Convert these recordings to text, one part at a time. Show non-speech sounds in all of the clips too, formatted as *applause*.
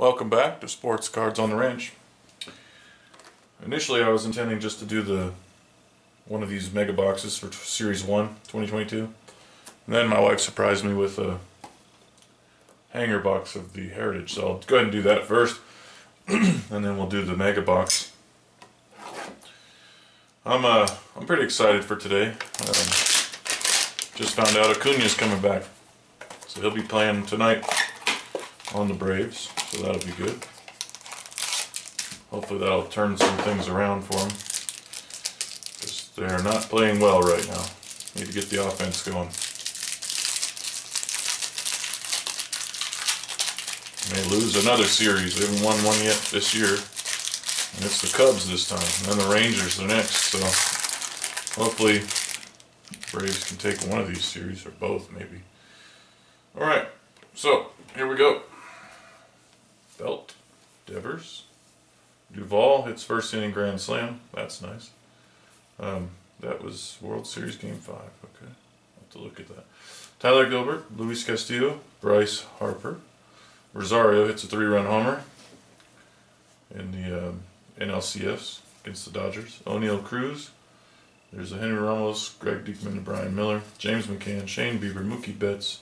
Welcome back to Sports Cards on the Ranch. Initially I was intending just to do the one of these mega boxes for Series 1 2022. And then my wife surprised me with a hanger box of the Heritage. So I'll go ahead and do that first. *clears throat* and then we'll do the mega box. I'm uh I'm pretty excited for today. Um, just found out Acuna's coming back. So he'll be playing tonight on the Braves, so that'll be good. Hopefully that'll turn some things around for them. Because they're not playing well right now. Need to get the offense going. May lose another series. They haven't won one yet this year. And it's the Cubs this time. And then the Rangers are next. So hopefully Braves can take one of these series, or both maybe. Alright, so here we go. Belt, Devers, Duvall hits first inning grand slam. That's nice. Um, that was World Series Game 5. Okay, I'll have to look at that. Tyler Gilbert, Luis Castillo, Bryce Harper. Rosario hits a three-run homer in the um, NLCS against the Dodgers. Oneil Cruz. There's a Henry Ramos, Greg Diekman, and Brian Miller. James McCann, Shane Bieber, Mookie Betts.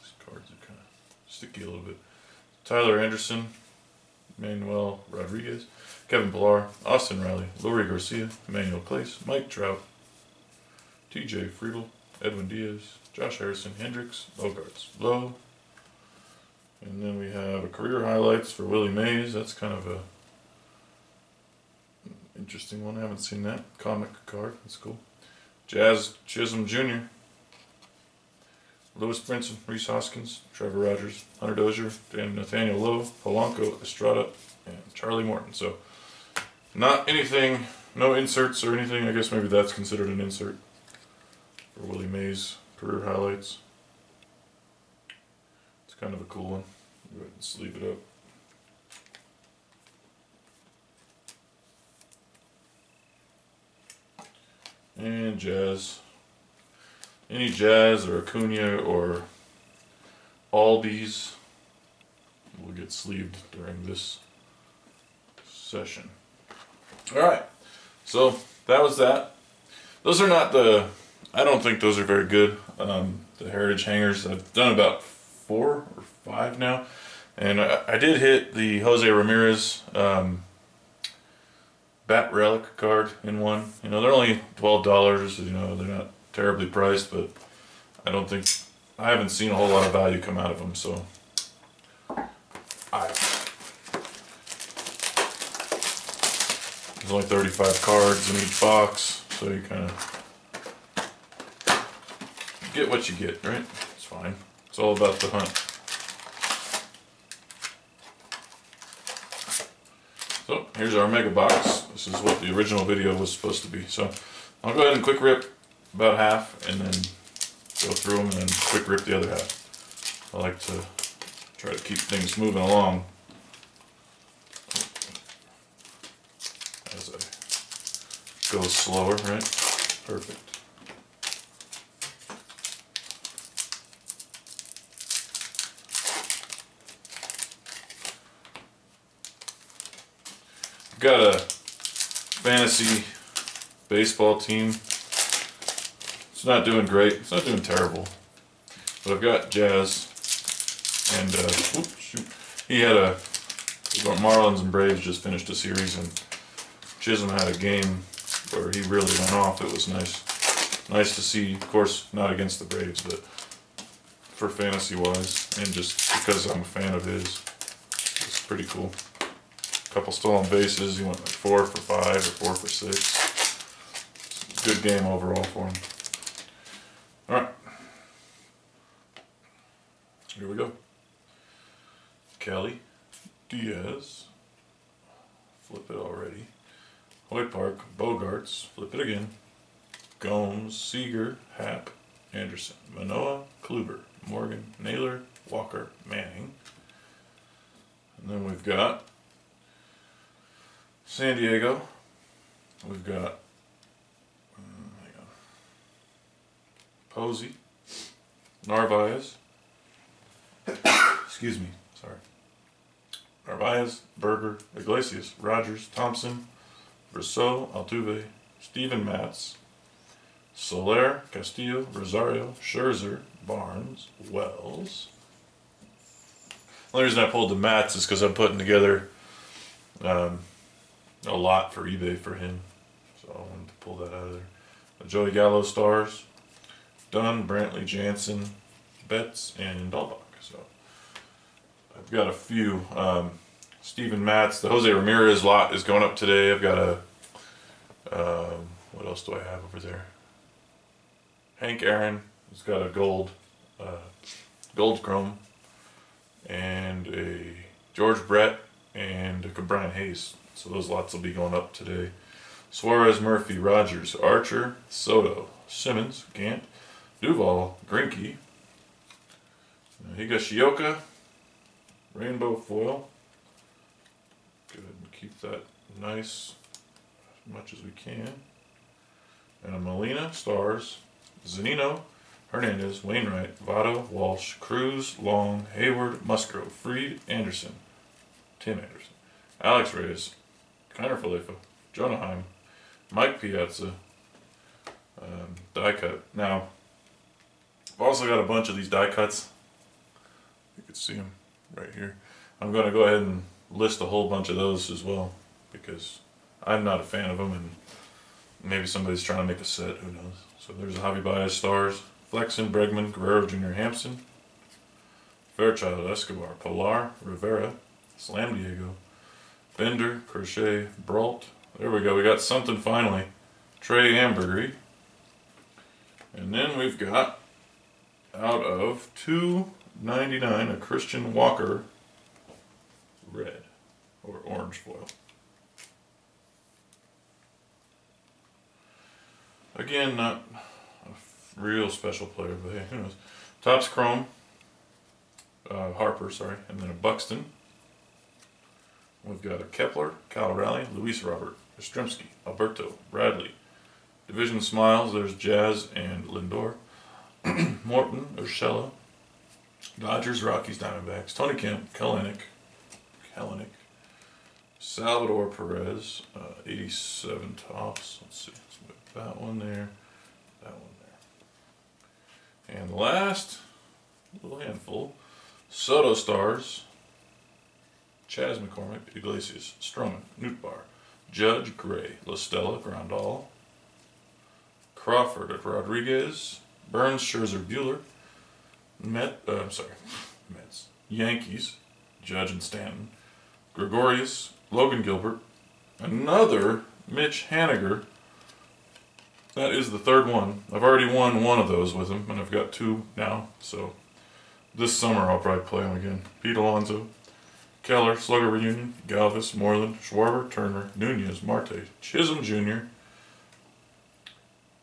These cards are kind of sticky a little bit. Tyler Anderson, Manuel Rodriguez, Kevin Pillar, Austin Riley, Leury Garcia, Emmanuel Clase, Mike Trout, TJ Friedl, Edwin Diaz, Josh Harrison, Hendricks, Bogaerts, Lowe. And then we have a career highlights for Willie Mays. That's kind of a interesting one. I haven't seen that. Comic card. That's cool. Jazz Chisholm Jr. Lewis Brinson, Rhys Hoskins, Trevor Rogers, Hunter Dozier, Dan Nathaniel Lowe, Polanco, Estrada, and Charlie Morton. So, not anything, no inserts or anything. I guess maybe that's considered an insert for Willie Mays' career highlights. It's kind of a cool one. Go ahead and sleeve it up. And Jazz any Jazz or Acuna or Albies will get sleeved during this session. Alright, so that was that. Those are not the, I don't think those are very good. Um, the Heritage Hangers, I've done about four or five now. And I, I did hit the Jose Ramirez um, Bat Relic card in one. You know, they're only $12, you know, they're not terribly priced, but I don't think I haven't seen a whole lot of value come out of them. So I there's only 35 cards in each box, so you kind of get what you get, right? It's fine. It's all about the hunt. So here's our mega box. This is what the original video was supposed to be. So I'll go ahead and quick rip about half and then go through them and then quick rip the other half. I like to try to keep things moving along as I go slower, right? Perfect. got a fantasy baseball team it's not doing great. It's not doing terrible. But I've got Jazz. And, uh, shoot. He had a, Marlins and Braves just finished a series and Chisholm had a game where he really went off. It was nice. Nice to see, of course, not against the Braves, but for fantasy wise, and just because I'm a fan of his, it's pretty cool. Couple stolen bases, he went like four for five or four for six. Good game overall for him. Alright. Here we go. Kelly, Diaz, flip it already. Hoy Park, Bogaerts, flip it again. Gomes, Seager, Happ, Anderson, Manoah, Kluber, Morgan, Naylor, Walker, Manning. And then we've got San Diego. We've got mm, Posey, Narvaez, *coughs* excuse me, sorry, Narvaez, Berger, Iglesias, Rogers, Thompson, Rousseau, Altuve, Steven Matz, Soler, Castillo, Rosario, Scherzer, Barnes, Wells. The only reason I pulled the Matz is because I'm putting together um, a lot for eBay for him. So I wanted to pull that out of there. The Joey Gallo stars, Dunn, Brantley, Jansen, Betts, and Dalbec. So I've got a few. Um, Steven Matz, the Jose Ramirez lot is going up today. I've got a. Um, what else do I have over there? Hank Aaron has got a gold, uh, gold chrome, and a George Brett and a Brian Hayes. So those lots will be going up today. Suarez, Murphy, Rogers, Archer, Soto, Simmons, Gant, Duvall, Greinke, Higashioka, Rainbow Foil. Go ahead and keep that nice as much as we can. And a Molina, Stars, Zunino, Hernandez, Wainwright, Votto, Walsh, Cruz, Long, Hayward, Musgrove, Fried, Anderson, Tim Anderson, Alex Reyes, Kiner Falefa, Jonah Heim, Mike Piazza, um, die cut. Now, I've also got a bunch of these die cuts. You can see them right here. I'm going to go ahead and list a whole bunch of those as well because I'm not a fan of them and maybe somebody's trying to make a set, who knows. So there's Javi Baez stars, Flexen, Bregman, Guerrero Jr. Hampson, Fairchild, Escobar, Pillar, Rivera, Slam Diego, Bender, Crochet, Brault. There we go, we got something finally. Trey Amburgey. And then we've got out of 299 a Christian Walker red or orange foil. Again, not a real special player, but hey, who knows. Topps Chrome, uh, Harper, sorry, and then a Buxton. We've got a Kepler, Cal Raleigh, Luis Robert, Yastrzemski, Alberto, Bradley. Division Smiles, there's Jazz and Lindor. *clears throat* Morton, Urshela. Dodgers, Rockies, Diamondbacks. Tony Kemp, Kelenic, Kelenic. Salvador Perez, uh, 87 Topps. Let's see, let's that one there, that one there. And last, little handful, Soto Stars, Chas McCormick, Iglesias, Stroman, Nootbaar, Judge, Gray, La Stella, Grandal, Crawford, Rodriguez, Burnes, Scherzer, Buehler, Met, uh, I'm sorry, Mets, Yankees, Judge and Stanton, Gregorius, Logan Gilbert, another Mitch Haniger. That is the third one. I've already won one of those with him, and I've got two now. So this summer I'll probably play him again. Pete Alonso, Keller, Slugger Reunion, Galvis, Moreland, Schwarber, Turner, Nunez, Marte, Chisholm Jr.,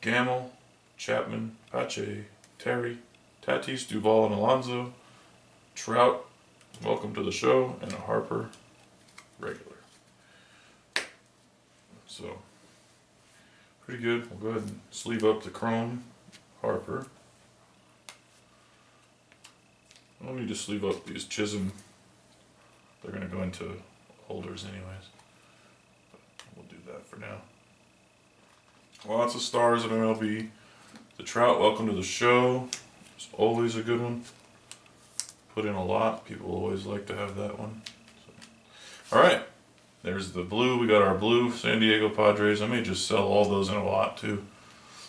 Gamble, Chapman, Pache, Terry, Tatis, Duvall, and Alonso, Trout, welcome to the show, and a Harper regular. So, pretty good. We'll go ahead and sleeve up the chrome Harper. I don't need to sleeve up these Chisholm. They're going to go into holders anyways. But we'll do that for now. Lots of stars in MLB. The Trout, welcome to the show. Always a good one. Put in a lot. People always like to have that one. So. All right. There's the blue. We got our blue San Diego Padres. I may just sell all those in a lot too.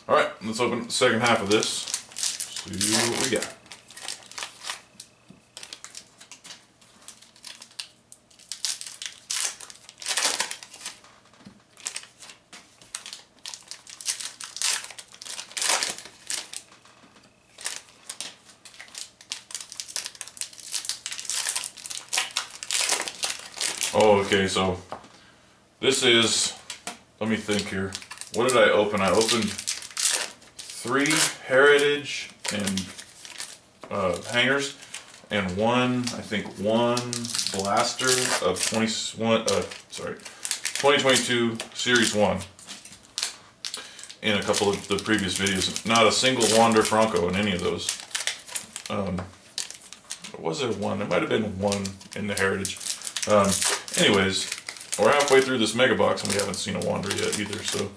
All right. Let's open the second half of this. See what we got. Oh, okay, so this is, let me think here. What did I open? I opened three Heritage and uh, hangers and one, I think one blaster of 21, uh, sorry, 2022 Series 1 in a couple of the previous videos. Not a single Wander Franco in any of those. Um, was there one? There might have been one in the Heritage. Um, anyways, we're halfway through this mega box and we haven't seen a Wander yet either. So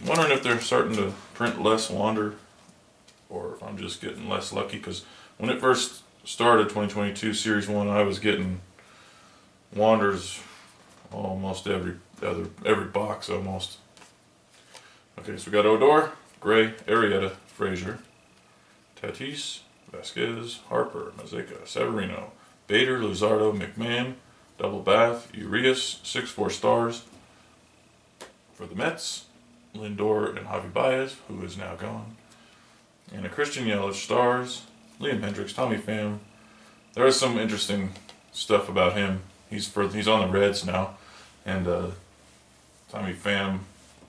I'm wondering if they're starting to print less Wander or if I'm just getting less lucky because when it first started 2022 Series 1, I was getting Wanders almost every other every box almost. Okay, so we got Odor, Gray, Arrieta, Frazier, Tatis, Vasquez, Harper, Mazeika, Severino, Bader, Luzardo, McMahon, Double Bath, Urias, 6-4 stars. For the Mets, Lindor and Javi Baez, who is now gone. And a Christian Yelich stars, Liam Hendriks, Tommy Pham. There is some interesting stuff about him. He's for he's on the Reds now, and uh, Tommy Pham,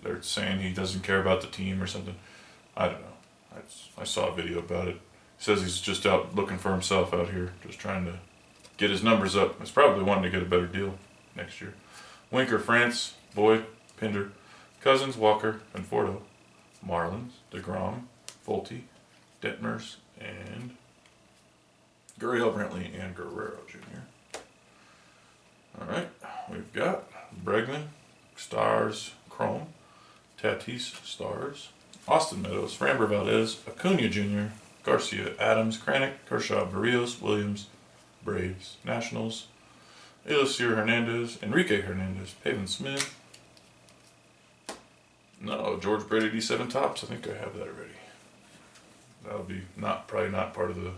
they're saying he doesn't care about the team or something. I don't know. I, I saw a video about it. He says he's just out looking for himself out here, just trying to get his numbers up. He's probably wanting to get a better deal next year. Winker, France, Boyd, Pinder, Cousins, Walker, Conforto, Marlins, DeGrom, Folty, Detmers, and Gurriel, Brantley, and Guerrero Jr. Alright, we've got Bregman, Stars, Chrome, Tatis, Stars, Austin Meadows, Framber Valdez, Acuna Jr., Garcia, Adams, Kranick, Kershaw, Barrios, Williams, Braves, Nationals, Elieser Hernandez, Enrique Hernandez, Pavin Smith. No, George Brady D7 Topps. I think I have that already. That'll be not probably not part of the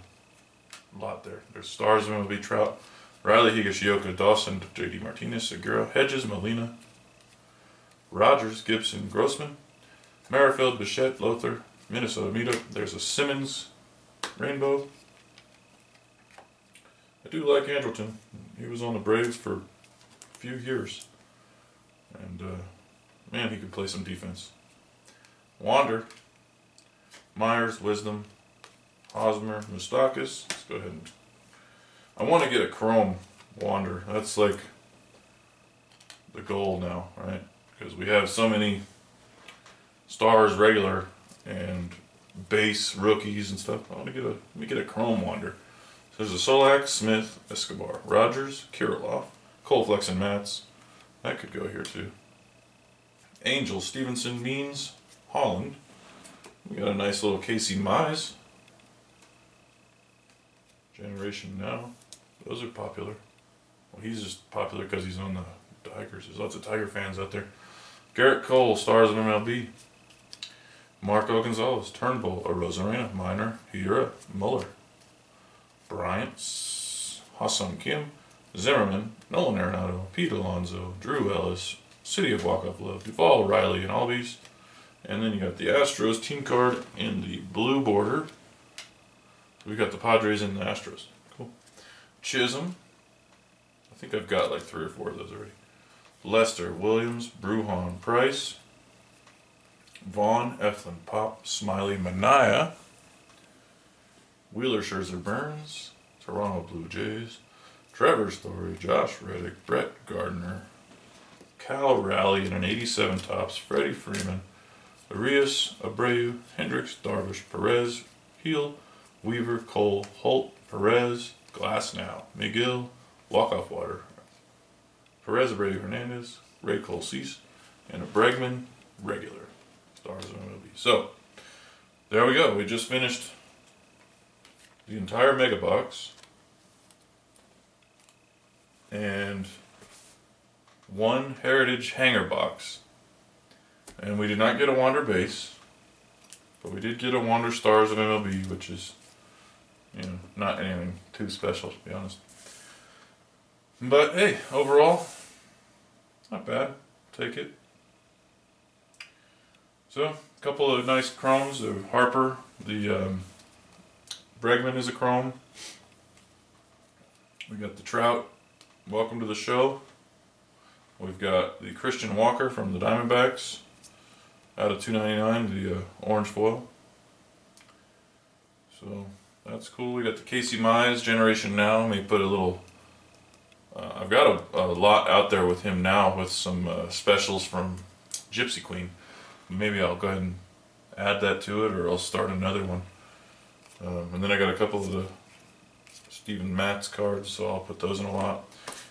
lot there. There's Stars of MLB Trout, Riley Higashioka, Dawson, JD Martinez, Segura, Hedges, Molina, Rogers, Gibson, Grossman, Merrifield, Bichette, Lothar, Minnesota Meetup. There's a Simmons Rainbow. Do like Andrelton. He was on the Braves for a few years. And, uh, man, he could play some defense. Wander, Myers, Wisdom, Hosmer, Moustakas. Let's go ahead and... I want to get a Chrome Wander. That's like the goal now, right? Because we have so many stars regular and base rookies and stuff. I want to get a let me get a Chrome Wander. So there's a Solak, Smith, Escobar, Rogers, Kirilloff, Colflex and Matz. That could go here too. Angel, Stevenson, Means, Holland. We got a nice little Casey Mize. Generation Now. Those are popular. Well, he's just popular because he's on the Tigers. There's lots of Tiger fans out there. Gerrit Cole, Stars of MLB. Marco Gonzalez, Turnbull, Arozarena, Minor, Hiura, Muller, Bryant, Hassan Kim, Zimmerman, Nolan Arenado, Pete Alonso, Drew Ellis, City of Walk-Off Love, Duvall, Riley, and Albies. And then you got the Astros team card in the blue border. We got the Padres and the Astros. Cool. Chisholm. I think I've got like three or four of those already. Lester, Williams, Brujan, Price, Vaughn, Eflin, Pop, Smiley, Mania, Wheeler, Scherzer, Burnes, Toronto Blue Jays, Trevor Story, Josh Reddick, Brett Gardner, Cal Raleigh in an 87 Topps, Freddie Freeman, Arias, Abreu, Hendricks, Darvish, Perez, Heel, Weaver, Cole, Holt, Perez, Glasnow, McGill, Walk-Off Water, Perez, Abreu, Hernandez, Ray Cole, Cease, and a Bregman, regular. Stars of MLB. So, there we go. We just finished the entire mega box and one heritage hanger box. And we did not get a wander base but we did get a wander stars of mlb which is you know not anything too special to be honest. But hey overall not bad. Take it. So a couple of nice chromes of harper the um, Bregman is a chrome. We got the Trout, welcome to the show. We've got the Christian Walker from the Diamondbacks, out of 299, the uh, orange foil. So that's cool. We got the Casey Mize Generation Now. Let me put a little. Uh, I've got a, a, lot out there with him now with some uh, specials from Gypsy Queen. Maybe I'll go ahead and add that to it, or I'll start another one. Um, and then I got a couple of the Steven Matz cards, so I'll put those in a lot.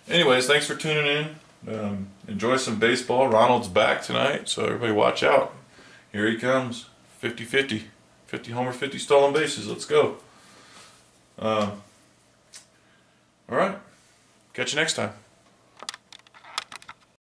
anyways, thanks for tuning in. Um, enjoy some baseball. Ronald's back tonight, so everybody watch out. Here he comes. 50 50. 50 homer, 50 stolen bases. Let's go. Um, all right. Catch you next time.